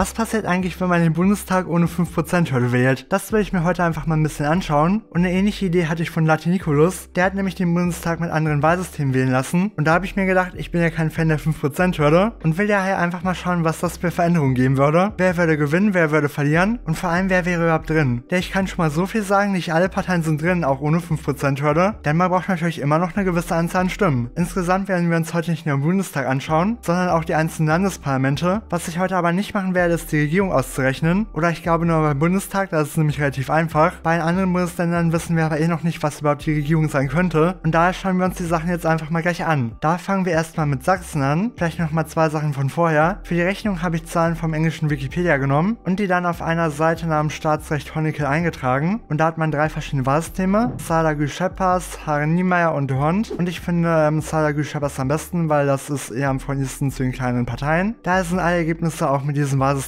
Was passiert eigentlich, wenn man den Bundestag ohne 5%-Hürde wählt? Das will ich mir heute einfach mal ein bisschen anschauen. Und eine ähnliche Idee hatte ich von Latinicolus. Der hat nämlich den Bundestag mit anderen Wahlsystemen wählen lassen. Und da habe ich mir gedacht, ich bin ja kein Fan der 5%-Hürde und will daher einfach mal schauen, was das für Veränderungen geben würde. Wer würde gewinnen, wer würde verlieren und vor allem, wer wäre überhaupt drin. Der ich kann schon mal so viel sagen, nicht alle Parteien sind drin, auch ohne 5%-Hürde. Denn man braucht natürlich immer noch eine gewisse Anzahl an Stimmen. Insgesamt werden wir uns heute nicht nur den Bundestag anschauen, sondern auch die einzelnen Landesparlamente. Was ich heute aber nicht machen werde, ist die Regierung auszurechnen. Oder ich glaube nur beim Bundestag, das ist nämlich relativ einfach. Bei anderen Bundesländern wissen wir aber eh noch nicht, was überhaupt die Regierung sein könnte. Und daher schauen wir uns die Sachen jetzt einfach mal gleich an. Da fangen wir erstmal mit Sachsen an. Vielleicht nochmal zwei Sachen von vorher. Für die Rechnung habe ich Zahlen vom englischen Wikipedia genommen und die dann auf einer Seite namens Staatsrecht Honekel eingetragen. Und da hat man drei verschiedene Wahlsysteme. Salagü Scheppers, Haren Niemeyer und Hond. Und ich finde ähm, Salagü Scheppers am besten, weil das ist eher am freundlichsten zu den kleinen Parteien. Da sind alle Ergebnisse auch mit diesem Wahlsystem.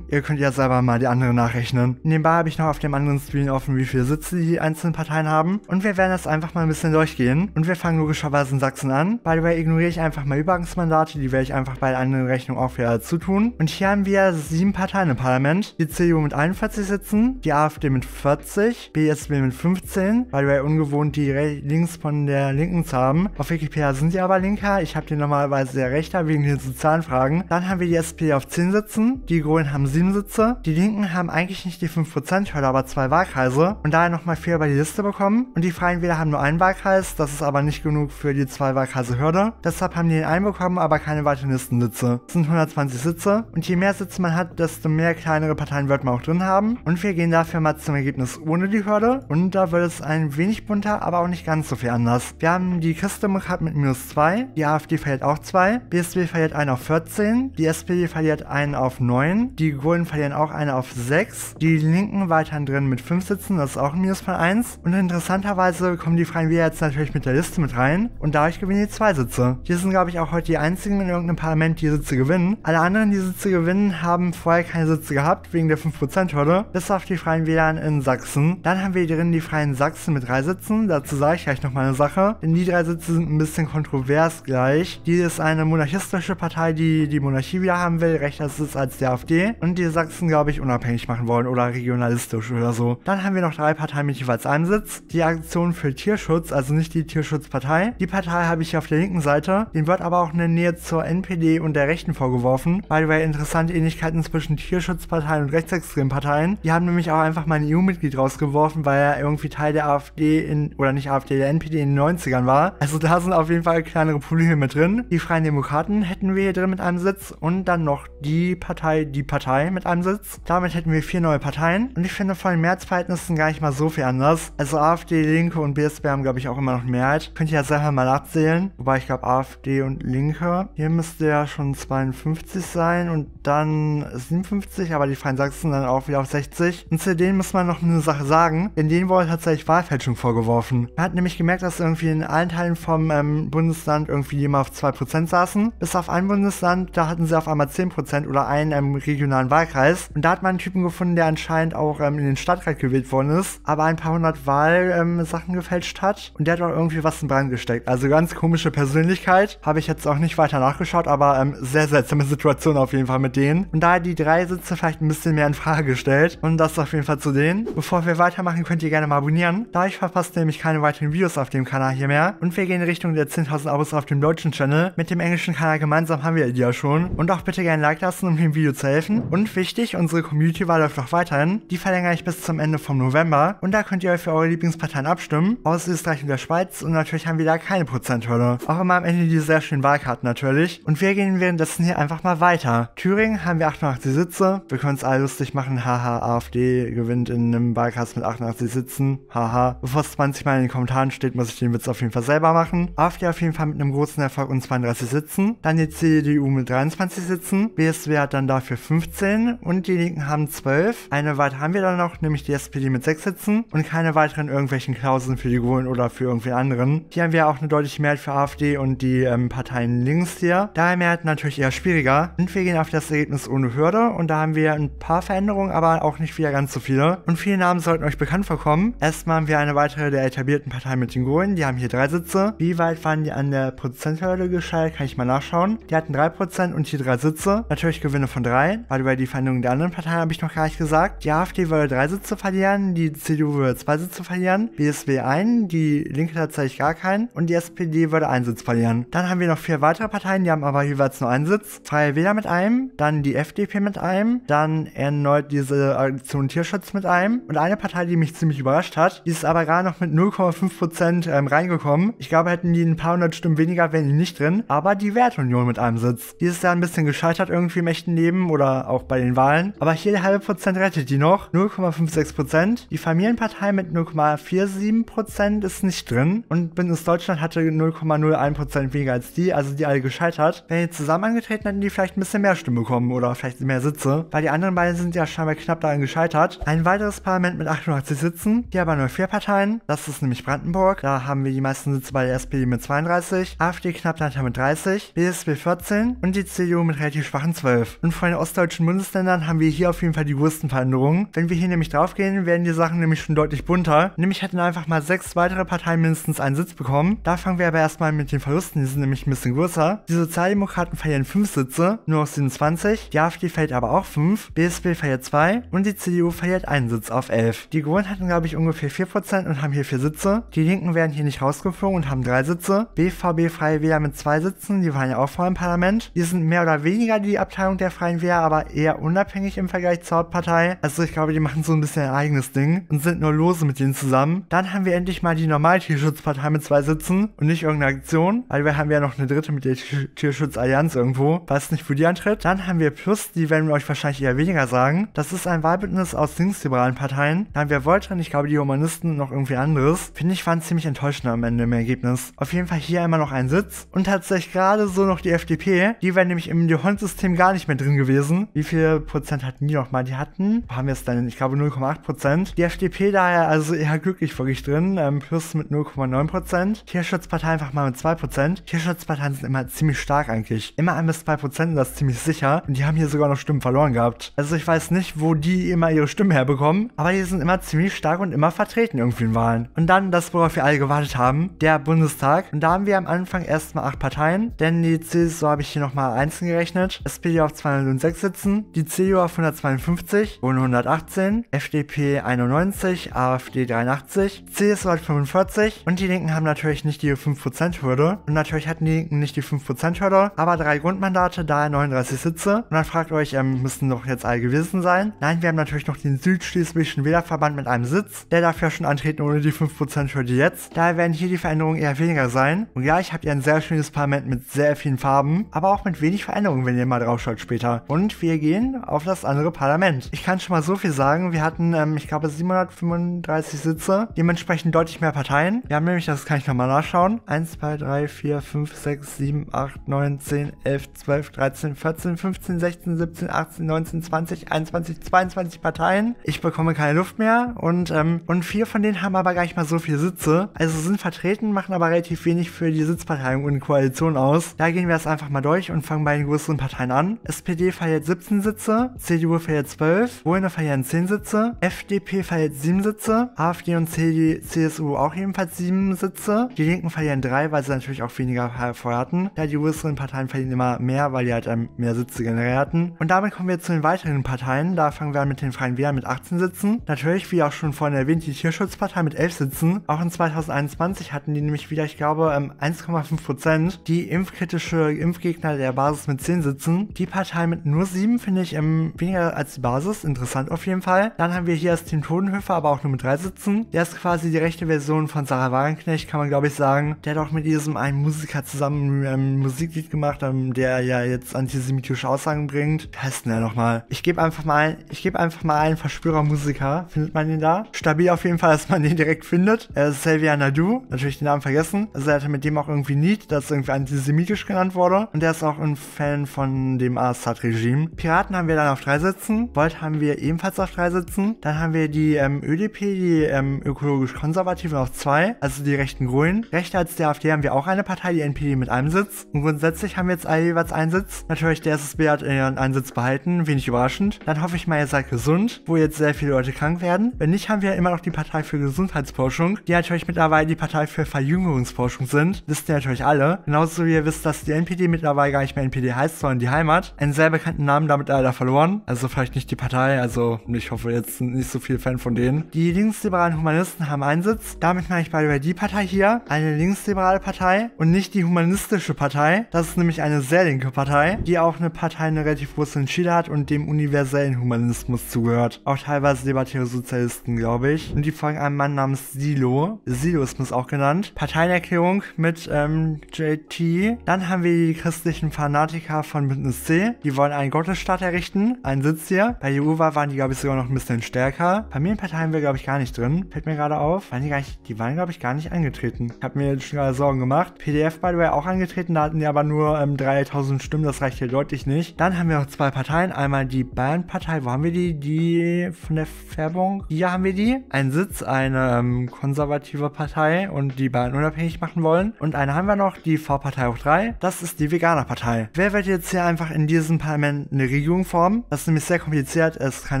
Ihr könnt ja selber mal die anderen nachrechnen. Nebenbei habe ich noch auf dem anderen Screen offen, wie viele Sitze die einzelnen Parteien haben. Und wir werden das einfach mal ein bisschen durchgehen. Und wir fangen logischerweise in Sachsen an. By the way, ignoriere ich einfach mal Übergangsmandate. Die werde ich einfach bei der anderen Rechnung auch wieder zutun. Und hier haben wir sieben Parteien im Parlament. Die CDU mit 41 Sitzen, die AfD mit 40, BSW mit 15. By the way, ungewohnt, die links von der Linken zu haben. Auf Wikipedia sind sie aber linker. Ich habe die normalerweise sehr rechter wegen den sozialen Fragen. Dann haben wir die SPD auf 10 Sitzen. Die Grünen haben 7 Sitze. Die Linken haben eigentlich nicht die 5%-Hürde, aber zwei Wahlkreise. Und daher nochmal 4 über die Liste bekommen. Und die Freien Wähler haben nur einen Wahlkreis. Das ist aber nicht genug für die zwei Wahlkreise Hürde. Deshalb haben die den einen bekommen, aber keine weiteren Listensitze. Das sind 120 Sitze. Und je mehr Sitze man hat, desto mehr kleinere Parteien wird man auch drin haben. Und wir gehen dafür mal zum Ergebnis ohne die Hürde. Und da wird es ein wenig bunter, aber auch nicht ganz so viel anders. Wir haben die Christdemokraten mit minus 2. Die AfD verliert auch 2. BSW verliert einen auf 14. Die SPD verliert einen auf 9. Die Grünen verlieren auch einen auf 6. Die Linken weiterhin drin mit 5 Sitzen. Das ist auch ein Minus von 1. Und interessanterweise kommen die Freien Wähler jetzt natürlich mit der Liste mit rein. Und dadurch gewinnen die 2 Sitze. Die sind, glaube ich, auch heute die einzigen in irgendeinem Parlament, die Sitze gewinnen. Alle anderen, die Sitze gewinnen, haben vorher keine Sitze gehabt, wegen der 5%-Hürde. Bis auf die Freien Wähler in Sachsen. Dann haben wir drin die Freien Sachsen mit 3 Sitzen. Dazu sage ich gleich nochmal eine Sache. Denn die drei Sitze sind ein bisschen kontrovers gleich. Die ist eine monarchistische Partei, die die Monarchie wieder haben will, rechter Sitz als die AfD. Und die Sachsen, glaube ich, unabhängig machen wollen oder regionalistisch oder so. Dann haben wir noch drei Parteien mit jeweils einem Sitz. Die Aktion für Tierschutz, also nicht die Tierschutzpartei. Die Partei habe ich auf der linken Seite. Den wird aber auch eine Nähe zur NPD und der Rechten vorgeworfen. By the way, interessante Ähnlichkeiten zwischen Tierschutzparteien und rechtsextremen Parteien. Die haben nämlich auch einfach mal ein EU-Mitglied rausgeworfen, weil er irgendwie Teil der AfD in, oder nicht AfD, der NPD in den 90ern war. Also da sind auf jeden Fall kleinere Probleme mit drin. Die Freien Demokraten hätten wir hier drin mit einem Sitz und dann noch die Partei, die Partei mit einem Sitz. Damit hätten wir vier neue Parteien und ich finde von den Mehrheitsverhältnissen gar nicht mal so viel anders. Also AfD, Linke und BSB haben glaube ich auch immer noch Mehrheit. Könnt ihr ja selber mal abzählen. Wobei ich glaube AfD und Linke, hier müsste ja schon 52 sein und dann 57, aber die Freien Sachsen dann auch wieder auf 60. Und zu denen muss man noch eine Sache sagen, denn denen wurde tatsächlich Wahlfälschung vorgeworfen. Man hat nämlich gemerkt, dass irgendwie in allen Teilen vom ähm, Bundesland irgendwie immer auf 2% saßen. Bis auf ein Bundesland, da hatten sie auf einmal 10% oder einen ähm, regionalen Wahlkreis. Und da hat man einen Typen gefunden, der anscheinend auch ähm, in den Stadtrat gewählt worden ist, aber ein paar hundert Wahlsachen ähm, gefälscht hat. Und der hat auch irgendwie was in Brand gesteckt. Also ganz komische Persönlichkeit. Habe ich jetzt auch nicht weiter nachgeschaut, aber ähm, sehr seltsame Situation auf jeden Fall mit denen. Und da die drei Sitze vielleicht ein bisschen mehr in Frage gestellt. Und das auf jeden Fall zu denen. Bevor wir weitermachen, könnt ihr gerne mal abonnieren. Da ich verpasst nämlich keine weiteren Videos auf dem Kanal hier mehr. Und wir gehen in Richtung der 10.000 Abos auf dem deutschen Channel. Mit dem englischen Kanal gemeinsam haben wir die ja schon. Und auch bitte gerne ein Like lassen, um dem Video zu helfen. Und wichtig, unsere Community-Wahl läuft auch weiterhin. Die verlängere ich bis zum Ende vom November. Und da könnt ihr euch für eure Lieblingsparteien abstimmen. Aus Österreich und der Schweiz. Und natürlich haben wir da keine Prozenthürde. Auch immer am Ende die sehr schönen Wahlkarten natürlich. Und wir gehen währenddessen hier einfach mal weiter. Thüringen haben wir 88 Sitze. Wir können es alle lustig machen. Haha, AfD gewinnt in einem Wahlkreis mit 88 Sitzen. Haha. Bevor es 20 Mal in den Kommentaren steht, muss ich den Witz auf jeden Fall selber machen. AfD auf jeden Fall mit einem großen Erfolg und 32 Sitzen. Dann die CDU mit 23 Sitzen. BSW hat dann dafür 15 und die Linken haben 12. Eine weitere haben wir dann noch, nämlich die SPD mit 6 Sitzen und keine weiteren irgendwelchen Klauseln für die Grünen oder für irgendwie anderen. Hier haben wir auch eine deutliche Mehrheit für AfD und die ähm, Parteien links hier. Daher Mehrheit natürlich eher schwieriger. Und wir gehen auf das Ergebnis ohne Hürde und da haben wir ein paar Veränderungen, aber auch nicht wieder ganz so viele. Und viele Namen sollten euch bekannt vorkommen. Erstmal haben wir eine weitere der etablierten Partei mit den Grünen, die haben hier drei Sitze. Wie weit waren die an der Prozenthürde gescheitert, kann ich mal nachschauen. Die hatten 3% und hier drei Sitze. Natürlich Gewinne von 3. 2. Weil über die Veränderungen der anderen Parteien habe ich noch gar nicht gesagt. Die AfD würde drei Sitze verlieren, die CDU würde zwei Sitze verlieren, BSW einen, die Linke tatsächlich gar keinen und die SPD würde einen Sitz verlieren. Dann haben wir noch vier weitere Parteien, die haben aber jeweils nur einen Sitz. Freie Wähler mit einem, dann die FDP mit einem, dann erneut diese Aktion Tierschutz mit einem und eine Partei, die mich ziemlich überrascht hat, die ist aber gerade noch mit 0,5% ähm, reingekommen. Ich glaube, hätten die ein paar hundert Stimmen weniger, wären die nicht drin, aber die Wertunion mit einem Sitz. Die ist ja ein bisschen gescheitert irgendwie im echten Leben oder auch bei den Wahlen, aber hier der halbe Prozent rettet die noch, 0,56%. Die Familienpartei mit 0,47% ist nicht drin. Und Bündnis Deutschland hatte 0,01% weniger als die, also die alle gescheitert. Wenn die zusammen angetreten hätten, die vielleicht ein bisschen mehr Stimmen bekommen oder vielleicht mehr Sitze, weil die anderen beiden sind ja scheinbar knapp daran gescheitert. Ein weiteres Parlament mit 88 Sitzen, hier aber nur vier Parteien, das ist nämlich Brandenburg, da haben wir die meisten Sitze bei der SPD mit 32, AfD knapp dahinter mit 30, BSW 14 und die CDU mit relativ schwachen 12. Und von den ostdeutschen Bundesländern haben wir hier auf jeden Fall die größten Veränderungen. Wenn wir hier nämlich draufgehen, werden die Sachen nämlich schon deutlich bunter. Nämlich hätten einfach mal sechs weitere Parteien mindestens einen Sitz bekommen. Da fangen wir aber erstmal mit den Verlusten, die sind nämlich ein bisschen größer. Die Sozialdemokraten verlieren 5 Sitze, nur auf 27. Die AfD verliert aber auch 5, BSP verliert 2 und die CDU verliert einen Sitz auf 11. Die Grünen hatten, glaube ich, ungefähr 4% und haben hier 4 Sitze. Die Linken werden hier nicht rausgeflogen und haben 3 Sitze. BVB Freie Wähler mit 2 Sitzen, die waren ja auch vor im Parlament. Die sind mehr oder weniger die Abteilung der Freien Wähler, aber eher unabhängig im Vergleich zur Hauptpartei. Also ich glaube, die machen so ein bisschen ein eigenes Ding und sind nur lose mit denen zusammen. Dann haben wir endlich mal die Normal-Tierschutzpartei mit zwei Sitzen und nicht irgendeine Aktion, weil wir haben ja noch eine dritte mit der Tierschutzallianz irgendwo. Weiß nicht, wo die antritt. Dann haben wir Plus, die werden wir euch wahrscheinlich eher weniger sagen. Das ist ein Wahlbündnis aus linksliberalen Parteien. Dann haben wir Voltran, ich glaube die Humanisten noch irgendwie anderes. Finde ich, waren ziemlich enttäuschend am Ende im Ergebnis. Auf jeden Fall hier immer noch ein Sitz und tatsächlich gerade so noch die FDP. Die wären nämlich im Dehont-System gar nicht mehr drin gewesen. Wie viel Prozent hatten die nochmal? Die hatten, haben wir es denn? Ich glaube 0,8 Prozent. Die FDP daher also eher glücklich wirklich drin, ähm, plus mit 0,9 Prozent. Tierschutzpartei einfach mal mit 2 Prozent. Tierschutzparteien sind immer ziemlich stark eigentlich. Immer 1 bis 2 Prozent, das ist ziemlich sicher. Und die haben hier sogar noch Stimmen verloren gehabt. Also ich weiß nicht, wo die immer ihre Stimmen herbekommen, aber die sind immer ziemlich stark und immer vertreten irgendwie in Wahlen. Und dann das, worauf wir alle gewartet haben, der Bundestag. Und da haben wir am Anfang erstmal 8 Parteien, denn die CSU habe ich hier nochmal einzeln gerechnet. SPD auf 206 sitzen, die CDU auf 152, Grüne 118, FDP 91, AfD 83, CSU hat 45 und die Linken haben natürlich nicht die 5%-Hürde. Und natürlich hatten die Linken nicht die 5%-Hürde, aber drei Grundmandate, daher 39 Sitze. Und dann fragt euch, ähm, müssen doch jetzt alle gewesen sein? Nein, wir haben natürlich noch den Südschleswigischen Wählerverband mit einem Sitz. Der darf ja schon antreten ohne die 5%-Hürde jetzt. Daher werden hier die Veränderungen eher weniger sein. Und ja, ich habe hier ein sehr schönes Parlament mit sehr vielen Farben, aber auch mit wenig Veränderungen, wenn ihr mal drauf schaut später. Und wir gehen auf das andere Parlament. Ich kann schon mal so viel sagen. Wir hatten, ähm, ich glaube, 735 Sitze, dementsprechend deutlich mehr Parteien. Wir haben nämlich, das kann ich nochmal nachschauen, 1, 2, 3, 4, 5, 6, 7, 8, 9, 10, 11, 12, 13, 14, 15, 16, 17, 18, 19, 20, 21, 22 Parteien. Ich bekomme keine Luft mehr und, ähm, und vier von denen haben aber gar nicht mal so viele Sitze. Also sind vertreten, machen aber relativ wenig für die Sitzparteien und Koalition aus. Da gehen wir jetzt einfach mal durch und fangen bei den größeren Parteien an. SPD verliert 17 Sitze, CDU verliert 12, Grüne verlieren 10 Sitze, FDP verliert 7 Sitze, AfD und CD, CSU auch ebenfalls 7 Sitze. Die Linken verlieren 3, weil sie natürlich auch weniger hatten. Ja, die größeren Parteien verlieren immer mehr, weil die halt ähm, mehr Sitze generierten. Und damit kommen wir zu den weiteren Parteien. Da fangen wir an mit den Freien Wählern mit 18 Sitzen. Natürlich, wie auch schon vorhin erwähnt, die Tierschutzpartei mit 11 Sitzen. Auch in 2021 hatten die nämlich wieder, ich glaube, 1,5 ähm, Prozent. Die impfkritische Impfgegner der Basis mit 10 Sitzen. Die Partei mit nur 7 finde ich ähm, weniger als die Basis. Interessant auf jeden Fall. Dann haben wir hier das Team Totenhöfer, aber auch nur mit 3 Sitzen. Der ist quasi die rechte Version von Sarah Wagenknecht, kann man glaube ich sagen. Der hat auch mit diesem einen Musiker zusammen ein ähm, Musiklied gemacht, ähm, der ja jetzt antisemitische Aussagen bringt. Wie heißt denn der nochmal? Ich gebe einfach mal ein, ich gebe einfach mal einen Verschwörermusiker. Findet man den da? Stabil auf jeden Fall, dass man den direkt findet. Er ist Xavier Nadu. Natürlich den Namen vergessen. Also er hatte mit dem auch irgendwie Lied, das irgendwie antisemitisch genannt wurde. Und der ist auch ein Fan von dem Assad-Regime. Piraten haben wir dann auf drei Sitzen. Volt haben wir ebenfalls auf drei Sitzen. Dann haben wir die ähm, ÖDP, die ähm, ökologisch-konservative auf zwei. Also die rechten Grünen. Rechter als der AfD haben wir auch eine Partei, die NPD mit einem Sitz. Und grundsätzlich haben wir jetzt alle jeweils einen Sitz. Natürlich der SSB hat ihren einen Sitz behalten. Wenig überraschend. Dann hoffe ich mal, ihr seid gesund, wo jetzt sehr viele Leute krank werden. Wenn nicht, haben wir immer noch die Partei für Gesundheitsforschung, die natürlich mittlerweile die Partei für Verjüngungsforschung sind. Wisst ihr natürlich alle. Genauso wie ihr wisst, dass die NPD mittlerweile gar nicht mehr NPD heißt, sondern die Heimat. Ein sehr bekannten Namen damit leider verloren. Also vielleicht nicht die Partei, also ich hoffe jetzt nicht so viel Fan von denen. Die linksliberalen Humanisten haben einen Sitz. Damit meine ich bei die Partei hier, eine linksliberale Partei und nicht die humanistische Partei. Das ist nämlich eine sehr linke Partei, die auch eine Partei eine relativ große Schiede hat und dem universellen Humanismus zugehört. Auch teilweise libertäre Sozialisten, glaube ich. Und die folgen einem Mann namens Silo. Siloismus auch genannt. Parteienerklärung mit ähm, JT. Dann haben wir die christlichen Fanatiker von Bündnis C. Die wollen einen Gottesstaat errichten. Einen Sitz hier. Bei der EU waren die, glaube ich, sogar noch ein bisschen stärker. Familienparteien wir, glaube ich, gar nicht drin. Fällt mir gerade auf. Waren die, gar nicht, die waren, glaube ich, gar nicht angetreten. Ich habe mir jetzt schon gerade Sorgen gemacht. PDF, by the way, auch angetreten. Da hatten die aber nur ähm, 3000 Stimmen. Das reicht hier deutlich nicht. Dann haben wir noch zwei Parteien. Einmal die Bayern-Partei. Wo haben wir die? Die von der Färbung. Hier haben wir die. Ein Sitz, eine ähm, konservative Partei und die Bayern unabhängig machen wollen. Und eine haben wir noch, die V-Partei hoch 3. Das ist die Veganer-Partei. Wer wird jetzt hier einfach in diesem Parlament eine Regierung formen? Das ist nämlich sehr kompliziert. Es kann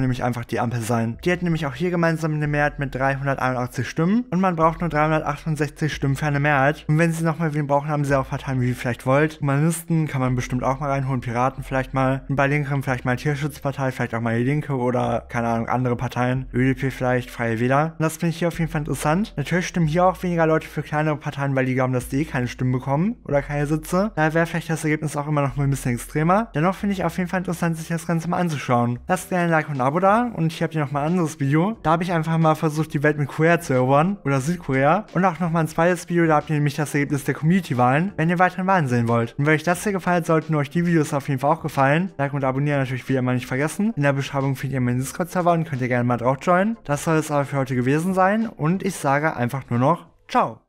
nämlich einfach die Ampel sein. Die hat nämlich auch hier gemeinsam eine Mehrheit mit 381 Stimmen. Und man braucht nur 368 Stimmen für eine Mehrheit. Und wenn sie nochmal wen brauchen, haben sie auch Parteien, wie ihr vielleicht wollt. Humanisten kann man bestimmt auch mal reinholen. Piraten vielleicht mal. Und bei Linken vielleicht mal Tierschutzpartei, vielleicht auch mal die Linke oder keine Ahnung, andere Parteien. ÖDP vielleicht, Freie Wähler. Und das finde ich hier auf jeden Fall interessant. Natürlich stimmen hier auch weniger Leute für kleinere Parteien, weil die glauben, dass die eh keine Stimmen bekommen oder keine Sitze. Daher wäre vielleicht das Ergebnis auch immer noch mal ein bisschen extremer. Dennoch finde ich auf jeden Fall interessant, sich das Ganze mal anzuschauen. Lasst gerne ein Like und ein Abo da und ich habe hier noch mal ein anderes Video. Da habe ich einfach mal versucht, die Welt mit Korea zu erobern oder Südkorea. Und auch noch mal ein zweites Video, da habt ihr nämlich das Ergebnis der Community-Wahlen, wenn ihr weiteren Wahlen sehen wollt. Und wenn euch das hier gefallen, sollten euch die Videos auf jeden Fall auch gefallen. Like und abonnieren natürlich wie immer nicht vergessen. In der Beschreibung findet ihr meinen Discord-Server und könnt ihr gerne mal drauf joinen. Das soll es aber für heute gewesen sein und ich sage einfach nur noch Ciao.